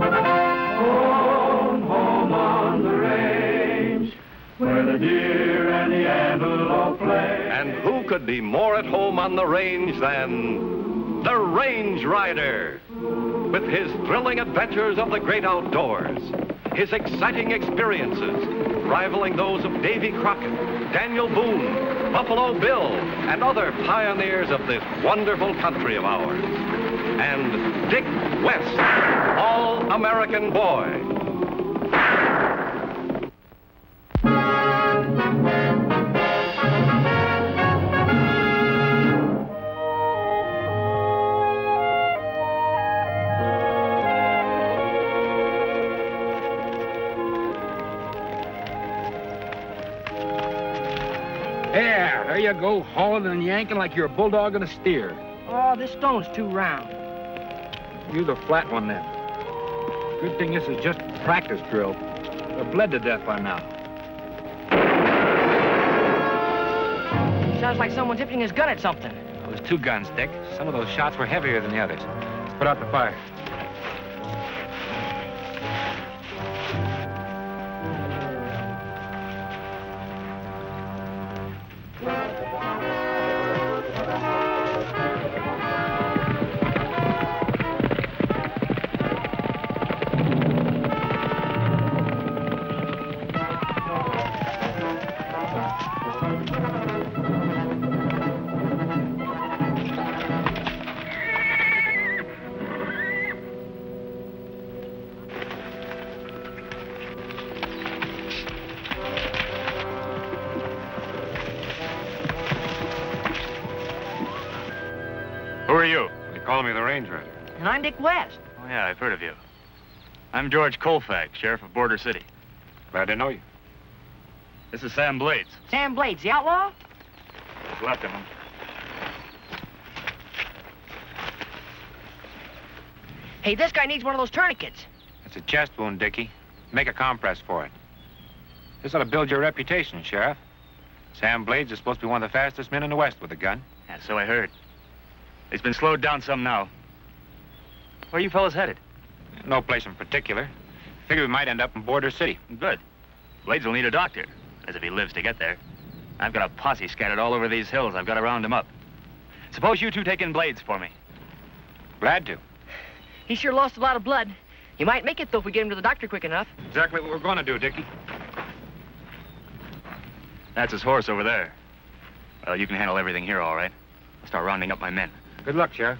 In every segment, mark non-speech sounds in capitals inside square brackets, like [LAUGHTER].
Home, home on the range, where the deer and the antelope play. And who could be more at home on the range than the Range Rider? With his thrilling adventures of the great outdoors, his exciting experiences rivaling those of Davy Crockett, Daniel Boone, Buffalo Bill, and other pioneers of this wonderful country of ours. And Dick West, All-American Boy. Yeah, there you go, hauling and yanking like you're a bulldog and a steer. Oh, this stone's too round. Use a flat one then. Good thing this is just practice drill. They're bled to death by now. Sounds like someone's emptying his gun at something. It was two guns, Dick. Some of those shots were heavier than the others. Let's put out the fire. You? They call me the ranger. And I'm Dick West. Oh, yeah, I've heard of you. I'm George Colfax, Sheriff of Border City. Glad to know you. This is Sam Blades. Sam Blades, the outlaw? What's left of him. Hey, this guy needs one of those tourniquets. It's a chest wound, Dickie. Make a compress for it. This ought to build your reputation, Sheriff. Sam Blades is supposed to be one of the fastest men in the West with a gun. Yeah, so I heard. He's been slowed down some now. Where are you fellas headed? No place in particular. Figure we might end up in Border City. Good. Blades will need a doctor, as if he lives to get there. I've got a posse scattered all over these hills. I've got to round him up. Suppose you two take in Blades for me. Glad to. He sure lost a lot of blood. He might make it, though, if we get him to the doctor quick enough. Exactly what we're going to do, Dickie. That's his horse over there. Well, you can handle everything here, all right. I'll start rounding up my men. Good luck, Sheriff.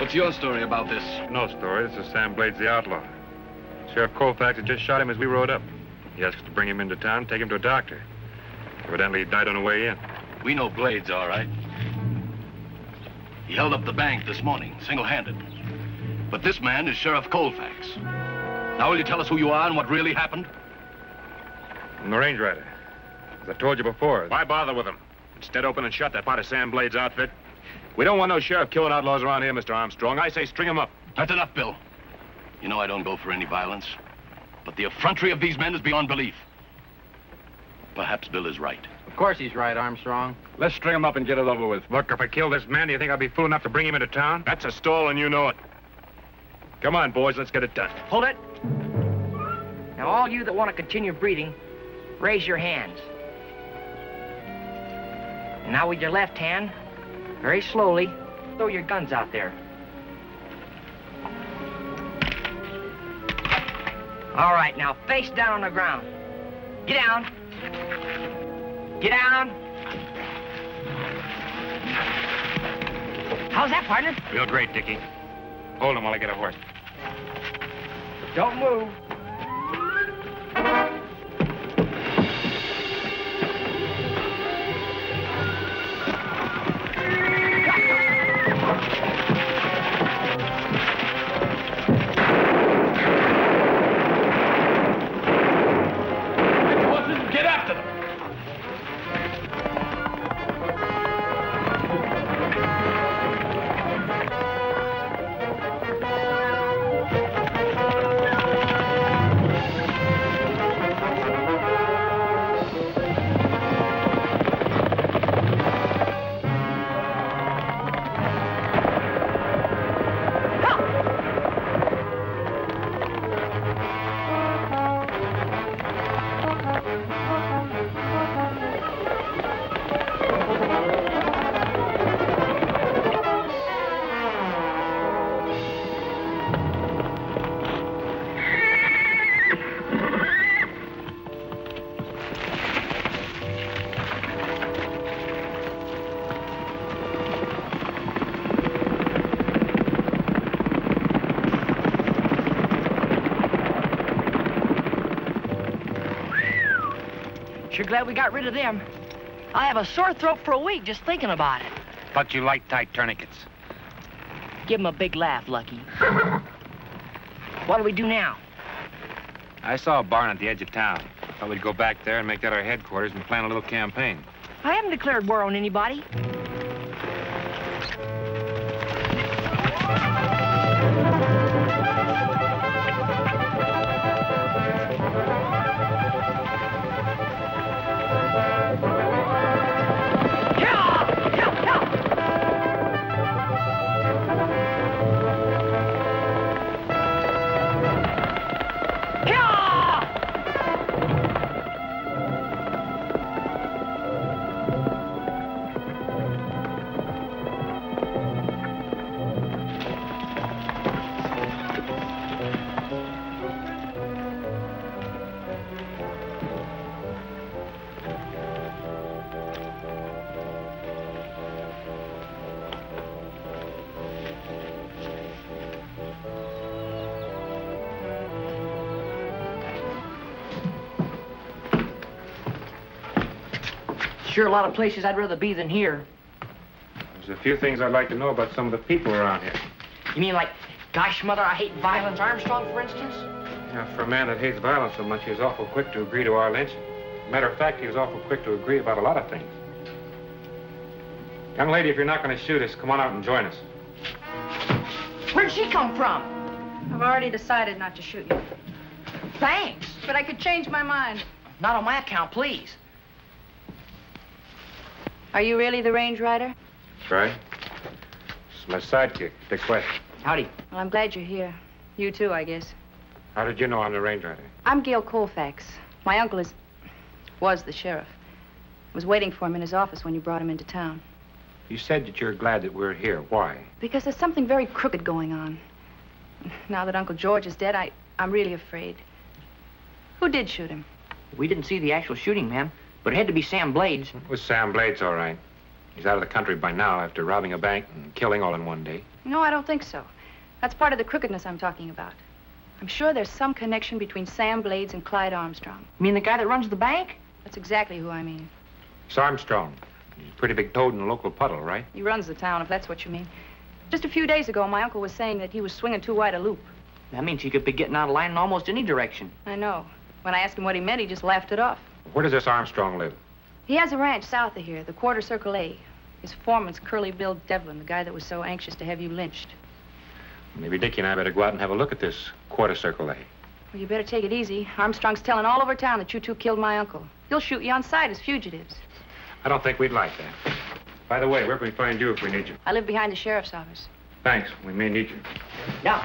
What's your story about this? No story. This is Sam Blades, the outlaw. Sheriff Colfax had just shot him as we rode up. He asked us to bring him into town, take him to a doctor. Evidently, he died on the way in. We know Blades, all right. He held up the bank this morning, single-handed. But this man is Sheriff Colfax. Now will you tell us who you are and what really happened? I'm the Range Rider. As I told you before. Why bother with him? Instead, open and shut that part of Sam Blades' outfit. We don't want no sheriff killing outlaws around here, Mr. Armstrong. I say string him up. That's enough, Bill. You know I don't go for any violence. But the effrontery of these men is beyond belief. Perhaps Bill is right. Of course he's right, Armstrong. Let's string him up and get it over with. Look, if I kill this man, do you think I'll be fool enough to bring him into town? That's a stall, and you know it. Come on, boys, let's get it done. Hold it. Now, all you that want to continue breathing, raise your hands. And now with your left hand, very slowly, throw your guns out there. All right, now face down on the ground. Get down. Get down. How's that, partner? Real great, Dickie. Hold him while I get a horse. Don't move. Sure glad we got rid of them. I have a sore throat for a week just thinking about it. But you like tight tourniquets. Give him a big laugh, Lucky. what do we do now? I saw a barn at the edge of town. Thought we'd go back there and make that our headquarters and plan a little campaign. I haven't declared war on anybody. Sure, a lot of places I'd rather be than here. There's a few things I'd like to know about some of the people around here. You mean like, gosh, mother, I hate violence, Armstrong, for instance? Yeah, for a man that hates violence so much, he was awful quick to agree to our lynching. Matter of fact, he was awful quick to agree about a lot of things. Young lady, if you're not going to shoot us, come on out and join us. Where'd she come from? I've already decided not to shoot you. Thanks. But I could change my mind. Not on my account, please. Are you really the range rider? That's right. This is my sidekick, Dick West. Howdy. Well, I'm glad you're here. You too, I guess. How did you know I'm the range rider? I'm Gail Colfax. My uncle is... was the sheriff. Was waiting for him in his office when you brought him into town. You said that you're glad that we're here. Why? Because there's something very crooked going on. Now that Uncle George is dead, I, I'm really afraid. Who did shoot him? We didn't see the actual shooting, ma'am, but it had to be Sam Blades. It was Sam Blades, all right. He's out of the country by now after robbing a bank and killing all in one day. No, I don't think so. That's part of the crookedness I'm talking about. I'm sure there's some connection between Sam Blades and Clyde Armstrong. You mean the guy that runs the bank? That's exactly who I mean. It's Armstrong. He's a pretty big toad in the local puddle, right? He runs the town, if that's what you mean. Just a few days ago, my uncle was saying that he was swinging too wide a loop. That means he could be getting out of line in almost any direction. I know. When I asked him what he meant, he just laughed it off. Where does this Armstrong live? He has a ranch south of here, the Quarter Circle A. His foreman's Curly Bill Devlin, the guy that was so anxious to have you lynched. Maybe Dickie and I better go out and have a look at this quarter circle A. Well, you better take it easy. Armstrong's telling all over town that you two killed my uncle. He'll shoot you on sight as fugitives. I don't think we'd like that. By the way, where can we find you if we need you? I live behind the sheriff's office. Thanks. We may need you. Yeah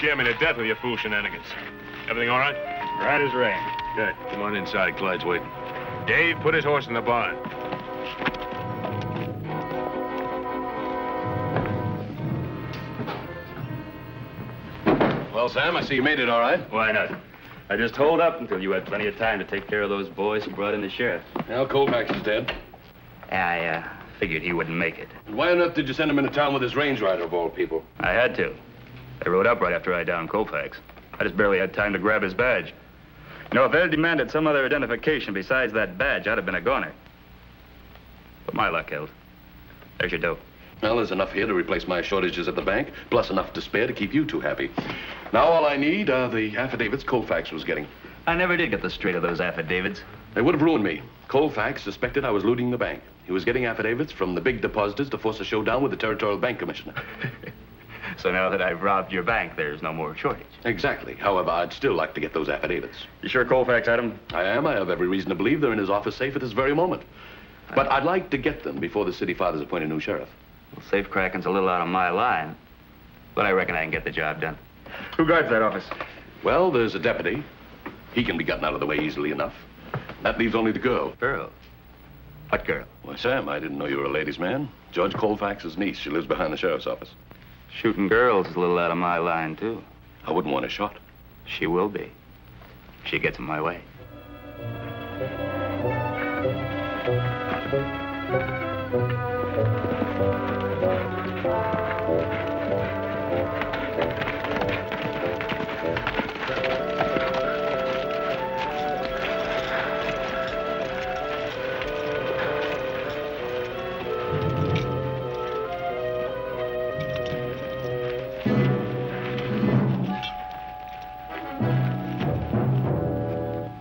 scare me to death with your fool shenanigans. Everything all right? Right as rain. Good. Come on inside. Clyde's waiting. Dave, put his horse in the barn. Sam, I see you made it all right. Why not? I just holed up until you had plenty of time to take care of those boys who brought in the sheriff. Well, Colfax is dead. I uh, figured he wouldn't make it. Why on earth did you send him into town with his range rider of all people? I had to. I rode up right after I downed Colfax. I just barely had time to grab his badge. You know, if they'd demanded some other identification besides that badge, I'd have been a goner. But my luck held. There's your dough. Well, there's enough here to replace my shortages at the bank, plus enough to spare to keep you two happy. Now all I need are the affidavits Colfax was getting. I never did get the straight of those affidavits. They would have ruined me. Colfax suspected I was looting the bank. He was getting affidavits from the big depositors to force a showdown with the Territorial Bank Commissioner. [LAUGHS] So now that I've robbed your bank, there's no more shortage. exactly. However, I'd still like to get those affidavits. You sure Colfax had them? I am. I have every reason to believe they're in his office safe at this very moment. But I'd like to get them before the city fathers appoint a new sheriff. Well, safe cracking's a little out of my line, but I reckon I can get the job done. Who guards that office? Well, there's a deputy. He can be gotten out of the way easily enough. That leaves only the girl. Girl. What girl? Why, Sam, I didn't know you were a ladies' man. Judge Colfax's niece. She lives behind the sheriff's office. Shooting girls is a little out of my line, too. I wouldn't want her shot. She will be. She gets in my way.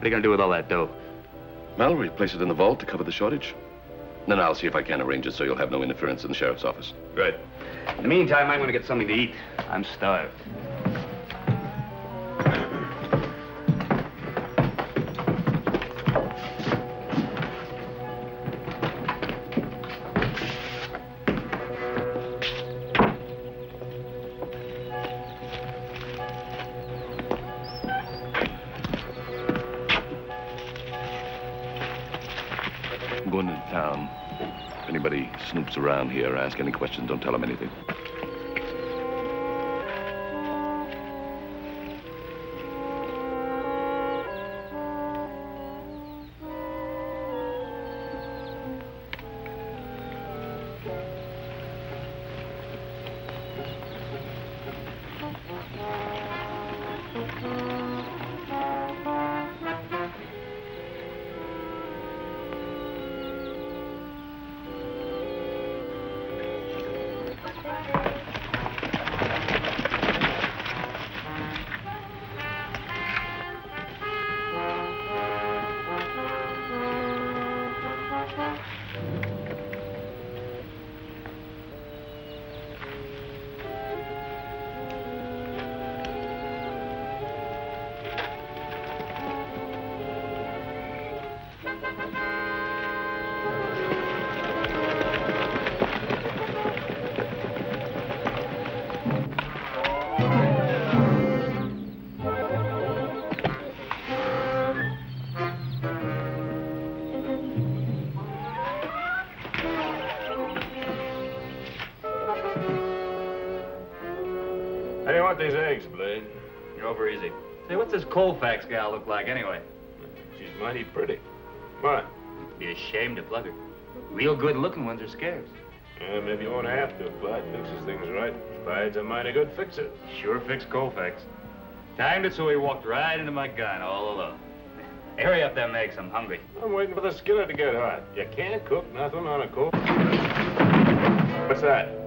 What are you gonna do with all that dough? We'll place it in the vault to cover the shortage. Then I'll see if I can arrange it so you'll have no interference in the sheriff's office. Good. In the meantime, I'm gonna get something to eat. I'm starved. Around here, ask any questions, don't tell them anything. Want these eggs, Blade? You're over easy. Say, what's this Colfax gal look like anyway? She's mighty pretty. What? Be ashamed to plug her. Real good looking ones are scarce. Yeah, maybe you won't have to if Clyde fixes things right. Clyde's a mighty good fixer. Sure fix Colfax. Timed it so he walked right into my gun all alone. Hurry up them eggs, I'm hungry. I'm waiting for the skillet to get hot. You can't cook nothing on a coal. What's that?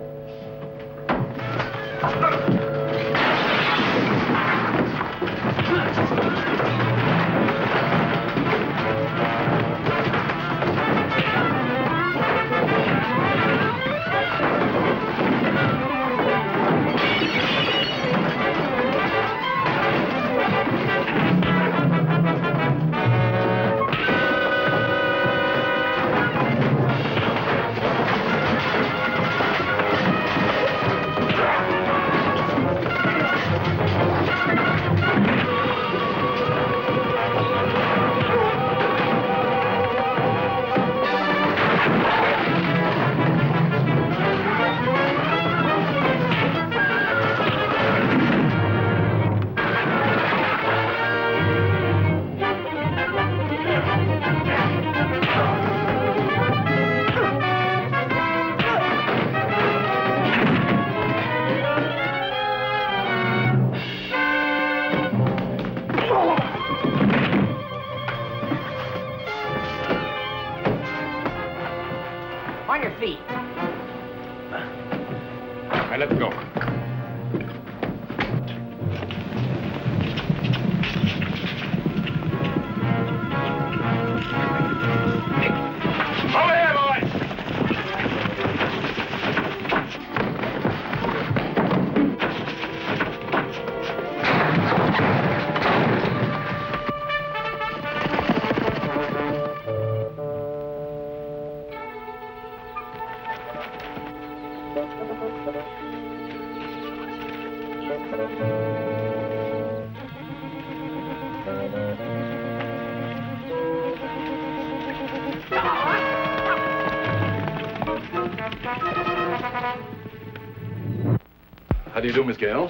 How do you do, Miss Gale?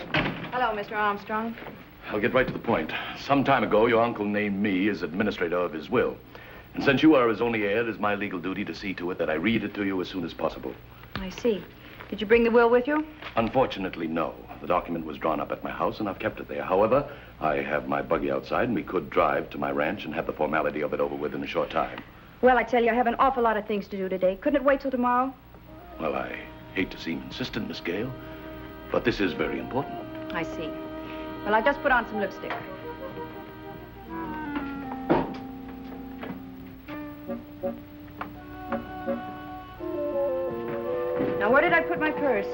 Hello, Mr. Armstrong. I'll get right to the point. Some time ago, your uncle named me as administrator of his will. And since you are his only heir, it is my legal duty to see to it that I read it to you as soon as possible. I see. Did you bring the will with you? Unfortunately, no. The document was drawn up at my house, and I've kept it there. However, I have my buggy outside, and we could drive to my ranch and have the formality of it over with in a short time. Well, I tell you, I have an awful lot of things to do today. Couldn't it wait till tomorrow? Well, I hate to seem insistent, Miss Gale, but this is very important. I see. Well, I've just put on some lipstick. I put my purse?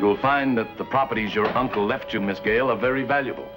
You'll find that the properties your uncle left you, Miss Gale, are very valuable.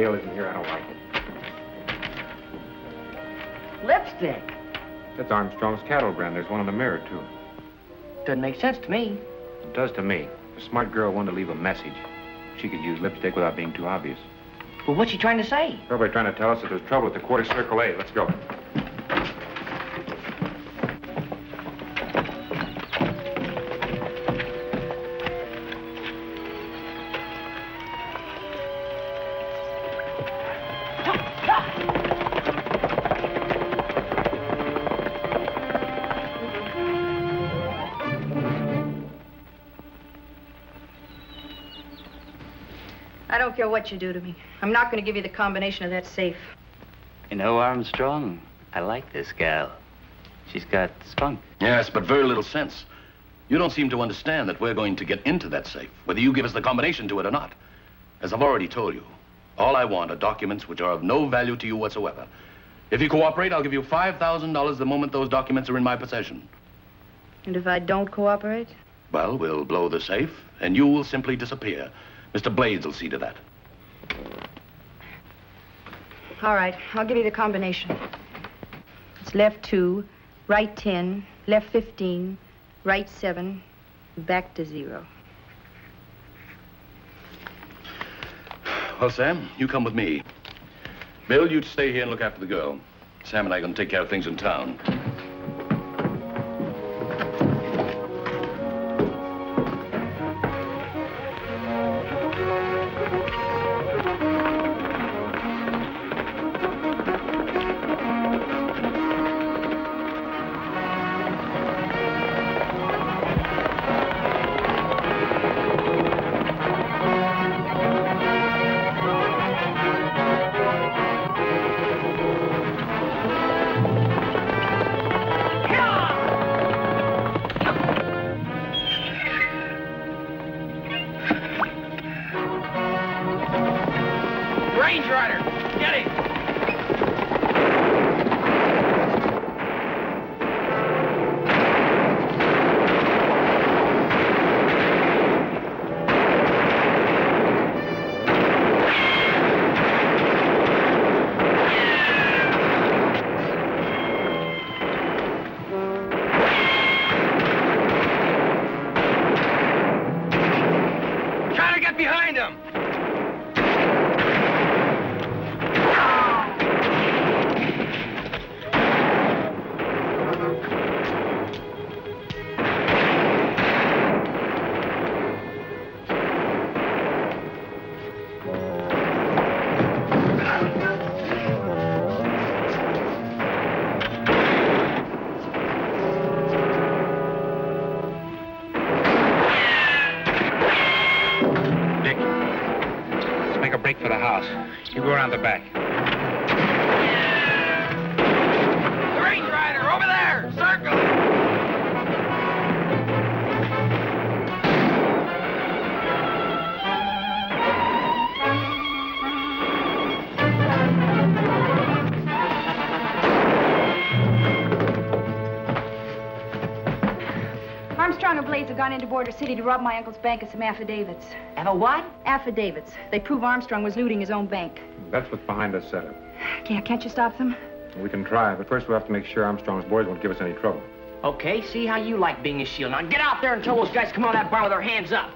Gale isn't here. I don't like it. Lipstick. That's Armstrong's cattle brand. There's one in the mirror, too. Doesn't make sense to me. It does to me. A smart girl wanted to leave a message. She could use lipstick without being too obvious. Well, what's she trying to say? Probably trying to tell us that there's trouble at the quarter circle A. Let's go. What you do to me. I'm not going to give you the combination of that safe. You know, Armstrong, I like this gal. She's got spunk. Yes, but very little sense. You don't seem to understand that we're going to get into that safe, whether you give us the combination to it or not. As I've already told you, all I want are documents which are of no value to you whatsoever. If you cooperate, I'll give you $5,000 the moment those documents are in my possession. And if I don't cooperate? Well, we'll blow the safe, and you will simply disappear. Mr. Blades will see to that. All right, I'll give you the combination. It's left two, right 10, left 15, right 7, back to zero. Well, Sam, you come with me. Bill, you'd stay here and look after the girl. Sam and I are going to take care of things in town. You go around the back. Have gone into Border City to rob my uncle's bank of some affidavits. Have a what? Affidavits. They prove Armstrong was looting his own bank. That's what's behind this setup. Can't, can't you stop them? We can try, but first we'll have to make sure Armstrong's boys won't give us any trouble. Okay, see how you like being a shield. Now get out there and tell those guys to come on that bar with their hands up.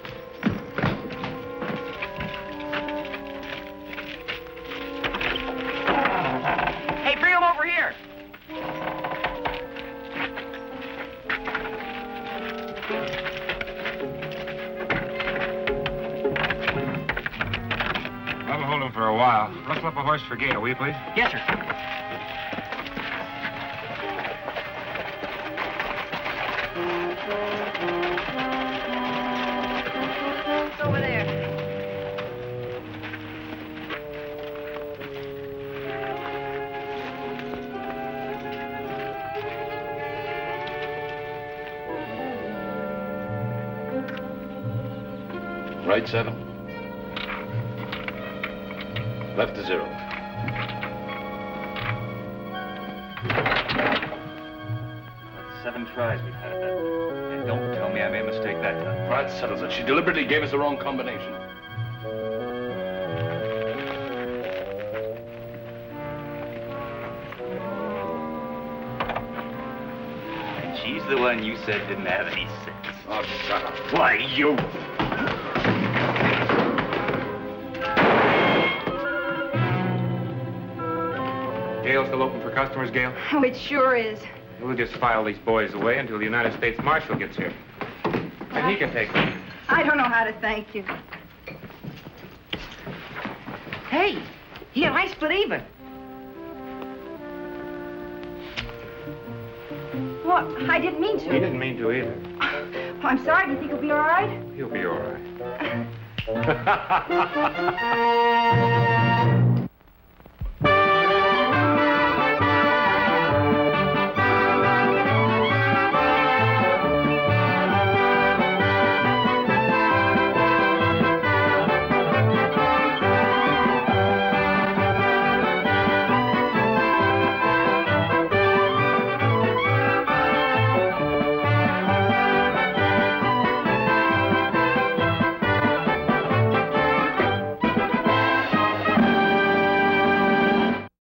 Rustle up for Gale, will you, please? Yes, sir. It's over there. Right seven. Left to zero. Seven tries we've had that. And don't tell me I made a mistake that time. That settles it. She deliberately gave us the wrong combination. And she's the one you said didn't have any sense. Oh, shut up. Why, you... customers, Gale? Oh, it sure is. We'll just file these boys away until the United States Marshal gets here. And he can take them. I don't know how to thank you. Hey, he and I split even. Well, I didn't mean to. He didn't mean to either. Oh, I'm sorry. Do you think he'll be all right? He'll be all right. [LAUGHS] [LAUGHS]